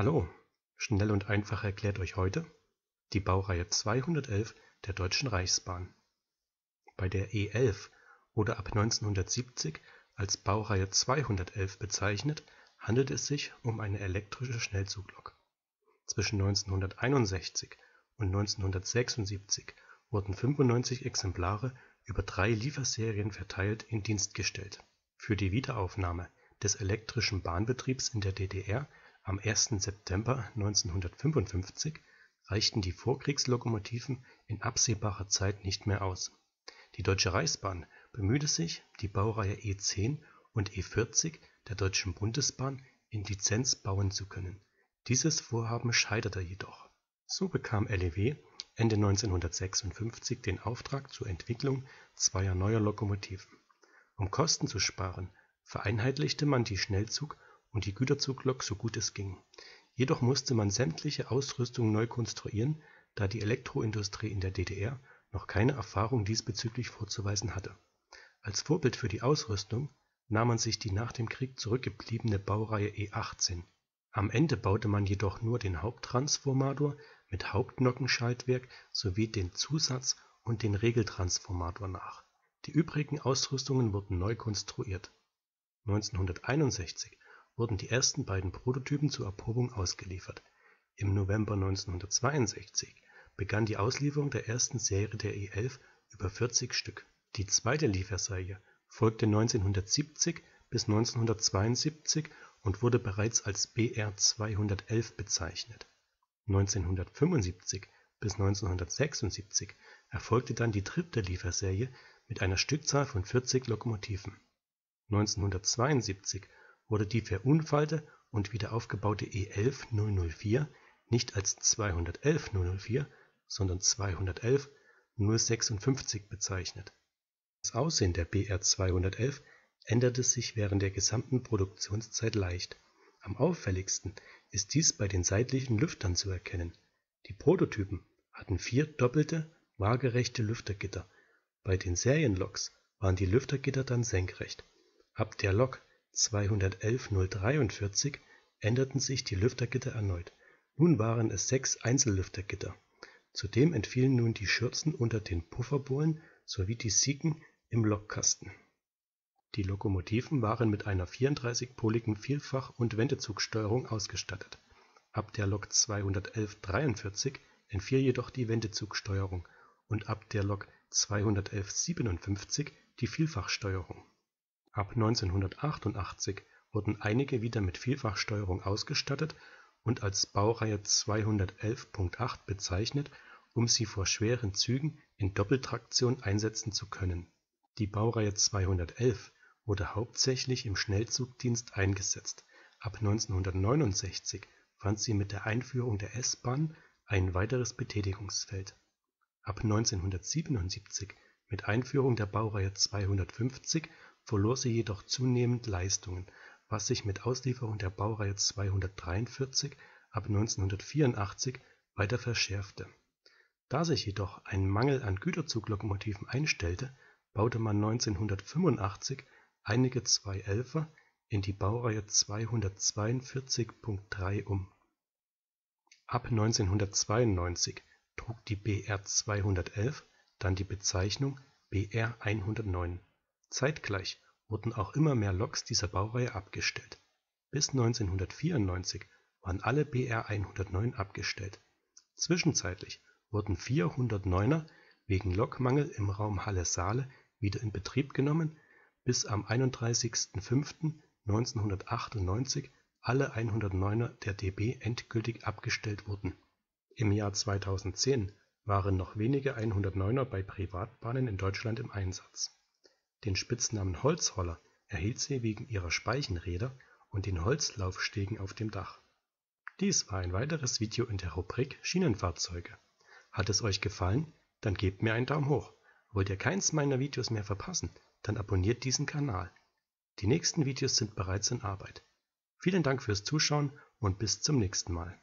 Hallo, schnell und einfach erklärt euch heute die Baureihe 211 der Deutschen Reichsbahn. Bei der E11 oder ab 1970 als Baureihe 211 bezeichnet, handelt es sich um eine elektrische Schnellzuglok. Zwischen 1961 und 1976 wurden 95 Exemplare über drei Lieferserien verteilt in Dienst gestellt. Für die Wiederaufnahme des elektrischen Bahnbetriebs in der DDR am 1. September 1955 reichten die Vorkriegslokomotiven in absehbarer Zeit nicht mehr aus. Die Deutsche Reichsbahn bemühte sich, die Baureihe E 10 und E 40 der Deutschen Bundesbahn in Lizenz bauen zu können. Dieses Vorhaben scheiterte jedoch. So bekam LEW Ende 1956 den Auftrag zur Entwicklung zweier neuer Lokomotiven. Um Kosten zu sparen, vereinheitlichte man die Schnellzug und die Güterzuglok so gut es ging. Jedoch musste man sämtliche Ausrüstung neu konstruieren, da die Elektroindustrie in der DDR noch keine Erfahrung diesbezüglich vorzuweisen hatte. Als Vorbild für die Ausrüstung nahm man sich die nach dem Krieg zurückgebliebene Baureihe E 18. Am Ende baute man jedoch nur den Haupttransformator mit Hauptnockenschaltwerk sowie den Zusatz und den Regeltransformator nach. Die übrigen Ausrüstungen wurden neu konstruiert. 1961 wurden die ersten beiden Prototypen zur Erprobung ausgeliefert. Im November 1962 begann die Auslieferung der ersten Serie der E11 über 40 Stück. Die zweite Lieferserie folgte 1970 bis 1972 und wurde bereits als BR 211 bezeichnet. 1975 bis 1976 erfolgte dann die dritte Lieferserie mit einer Stückzahl von 40 Lokomotiven. 1972 wurde die verunfallte und wieder aufgebaute E11 004 nicht als 211 004, sondern 211 056 bezeichnet. Das Aussehen der BR 211 änderte sich während der gesamten Produktionszeit leicht. Am auffälligsten ist dies bei den seitlichen Lüftern zu erkennen. Die Prototypen hatten vier doppelte, waagerechte Lüftergitter, bei den Serienloks waren die Lüftergitter dann senkrecht. Ab der Lok 211 043 änderten sich die Lüftergitter erneut, nun waren es sechs Einzellüftergitter. Zudem entfielen nun die Schürzen unter den Pufferbohlen sowie die Sicken im Lokkasten. Die Lokomotiven waren mit einer 34poligen Vielfach und Wendezugsteuerung ausgestattet. Ab der Lok 211 43 entfiel jedoch die Wendezugsteuerung und ab der Lok 211 57 die Vielfachsteuerung. Ab 1988 wurden einige wieder mit Vielfachsteuerung ausgestattet und als Baureihe 211.8 bezeichnet, um sie vor schweren Zügen in Doppeltraktion einsetzen zu können. Die Baureihe 211 wurde hauptsächlich im Schnellzugdienst eingesetzt, ab 1969 fand sie mit der Einführung der S-Bahn ein weiteres Betätigungsfeld. Ab 1977 mit Einführung der Baureihe 250 verlor sie jedoch zunehmend Leistungen, was sich mit Auslieferung der Baureihe 243 ab 1984 weiter verschärfte. Da sich jedoch ein Mangel an Güterzuglokomotiven einstellte, baute man 1985 einige 211er in die Baureihe 242.3 um. Ab 1992 trug die BR 211 dann die Bezeichnung BR 109. Zeitgleich wurden auch immer mehr Loks dieser Baureihe abgestellt. Bis 1994 waren alle BR 109 abgestellt. Zwischenzeitlich wurden 409er wegen Lokmangel im Raum Halle-Saale wieder in Betrieb genommen, bis am 31.05.1998 alle 109er der DB endgültig abgestellt wurden. Im Jahr 2010 waren noch wenige 109er bei Privatbahnen in Deutschland im Einsatz. Den Spitznamen Holzroller erhielt sie wegen ihrer Speichenräder und den Holzlaufstegen auf dem Dach. Dies war ein weiteres Video in der Rubrik Schienenfahrzeuge. Hat es euch gefallen? Dann gebt mir einen Daumen hoch. Wollt ihr keins meiner Videos mehr verpassen? Dann abonniert diesen Kanal. Die nächsten Videos sind bereits in Arbeit. Vielen Dank fürs Zuschauen und bis zum nächsten Mal.